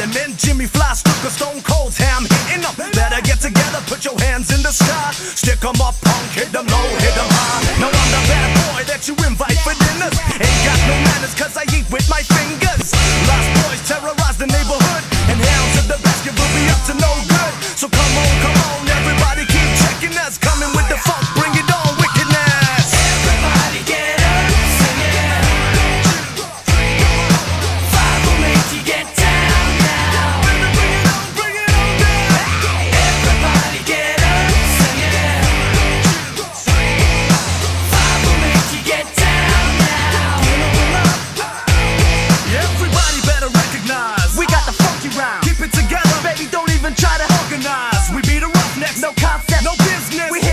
Marilyn and Jimmy Fly, Stone Cold's ham hitting them. Better get together, put your hands in the sky, stick 'em up. No business.